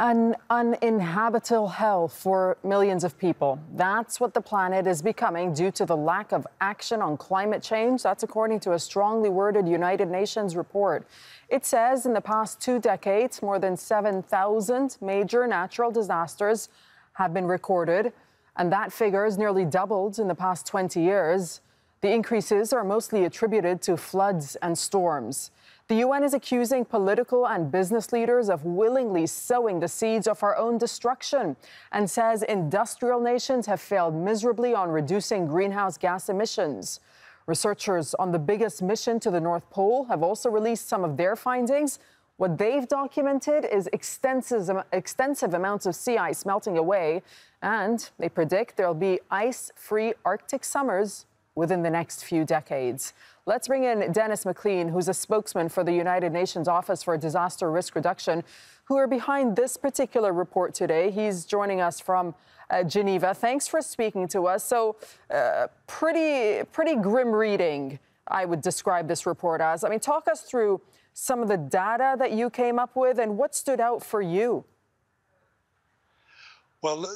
An uninhabitable hell for millions of people. That's what the planet is becoming due to the lack of action on climate change. That's according to a strongly worded United Nations report. It says in the past two decades, more than 7,000 major natural disasters have been recorded, and that figure has nearly doubled in the past 20 years. The increases are mostly attributed to floods and storms. The UN is accusing political and business leaders of willingly sowing the seeds of our own destruction and says industrial nations have failed miserably on reducing greenhouse gas emissions. Researchers on the biggest mission to the North Pole have also released some of their findings. What they've documented is extensive, extensive amounts of sea ice melting away, and they predict there'll be ice free Arctic summers within the next few decades. Let's bring in Denis McClean, who's a spokesman for the United Nations Office for Disaster Risk Reduction, who are behind this particular report today. He's joining us from uh, Geneva. Thanks for speaking to us. So, uh, pretty, pretty grim reading, I would describe this report as. I mean, talk us through some of the data that you came up with and what stood out for you. Well, uh,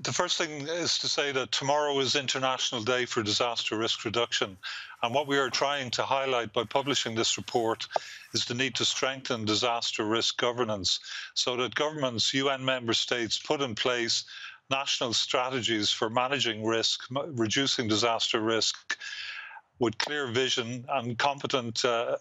the first thing is to say that tomorrow is International Day for Disaster Risk Reduction. And what we are trying to highlight by publishing this report is the need to strengthen disaster risk governance so that governments, UN member states put in place national strategies for managing risk, reducing disaster risk with clear vision and competent uh,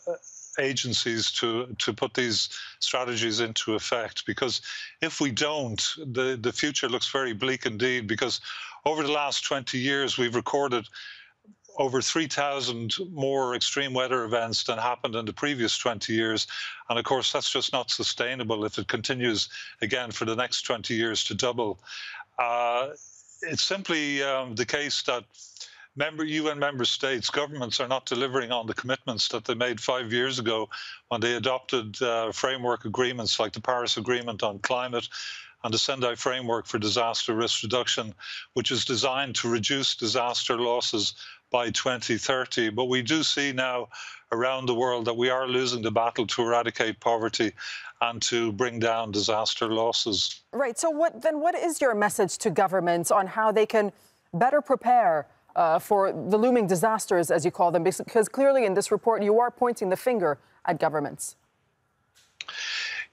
agencies to to put these strategies into effect because if we don't the the future looks very bleak indeed because over the last 20 years we've recorded over 3,000 more extreme weather events than happened in the previous 20 years. And of course, that's just not sustainable if it continues again for the next 20 years to double. Uh, it's simply um, the case that member UN member states governments are not delivering on the commitments that they made five years ago when they adopted uh, framework agreements like the Paris Agreement on climate and the Sendai framework for disaster risk reduction, which is designed to reduce disaster losses by 2030. But we do see now around the world that we are losing the battle to eradicate poverty and to bring down disaster losses. Right. So what then what is your message to governments on how they can better prepare uh, for the looming disasters, as you call them? Because clearly in this report, you are pointing the finger at governments.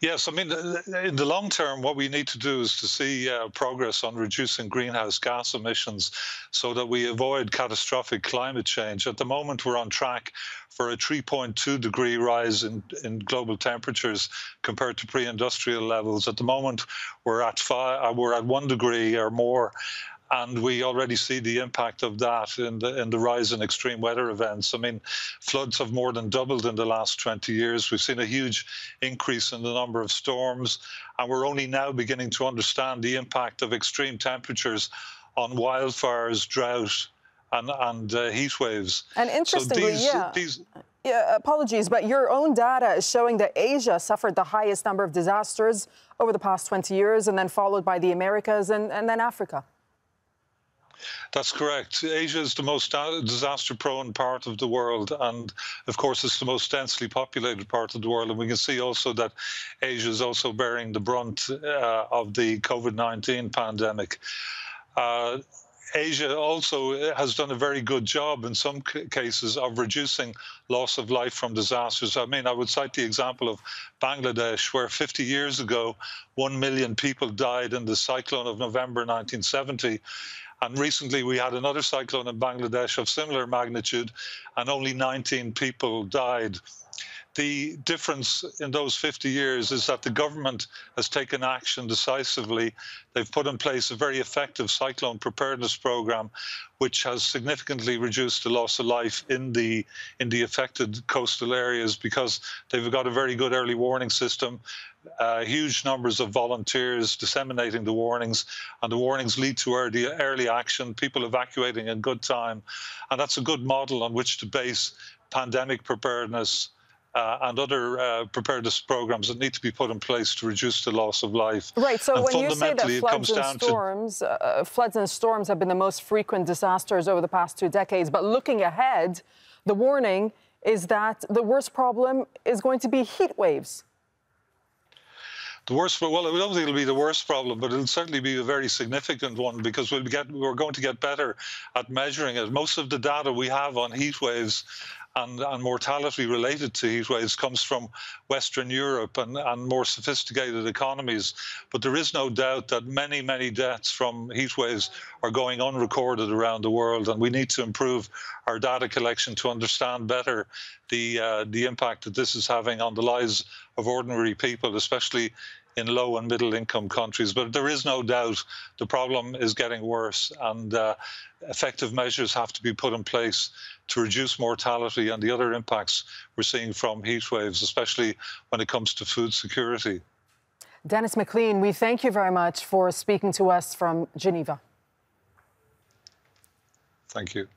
Yes, I mean, in the long term, what we need to do is to see uh, progress on reducing greenhouse gas emissions so that we avoid catastrophic climate change. At the moment, we're on track for a 3.2 degree rise in, in global temperatures compared to pre-industrial levels. At the moment, we're at five, uh, we're at one degree or more and we already see the impact of that in the in the rise in extreme weather events. I mean, floods have more than doubled in the last 20 years. We've seen a huge increase in the number of storms, and we're only now beginning to understand the impact of extreme temperatures on wildfires, drought, and and uh, heat waves. And interestingly, so these, yeah. These, yeah, apologies, but your own data is showing that Asia suffered the highest number of disasters over the past 20 years, and then followed by the Americas and, and then Africa. That's correct. Asia is the most disaster prone part of the world. And of course, it's the most densely populated part of the world. And we can see also that Asia is also bearing the brunt uh, of the COVID 19 pandemic. Uh, Asia also has done a very good job in some cases of reducing loss of life from disasters. I mean, I would cite the example of Bangladesh, where 50 years ago, 1 million people died in the cyclone of November 1970. And recently we had another cyclone in Bangladesh of similar magnitude, and only 19 people died. The difference in those 50 years is that the government has taken action decisively. They've put in place a very effective cyclone preparedness program, which has significantly reduced the loss of life in the in the affected coastal areas because they've got a very good early warning system uh, huge numbers of volunteers disseminating the warnings, and the warnings lead to early, early action, people evacuating in good time. And that's a good model on which to base pandemic preparedness uh, and other uh, preparedness programs that need to be put in place to reduce the loss of life. Right. So and when you say that floods and storms, to... uh, floods and storms have been the most frequent disasters over the past two decades, but looking ahead, the warning is that the worst problem is going to be heat waves. The worst, well, I don't think it'll be the worst problem, but it'll certainly be a very significant one because we'll get, we're going to get better at measuring it. Most of the data we have on heat waves and, and, mortality related to heat waves comes from Western Europe and, and, more sophisticated economies. But there is no doubt that many, many deaths from heat waves are going unrecorded around the world, and we need to improve our data collection to understand better the uh, the impact that this is having on the lives of ordinary people, especially in low and middle income countries. But there is no doubt the problem is getting worse, and uh, effective measures have to be put in place to reduce mortality and the other impacts we're seeing from heat waves, especially when it comes to food security. Denis McClean, we thank you very much for speaking to us from Geneva. Thank you.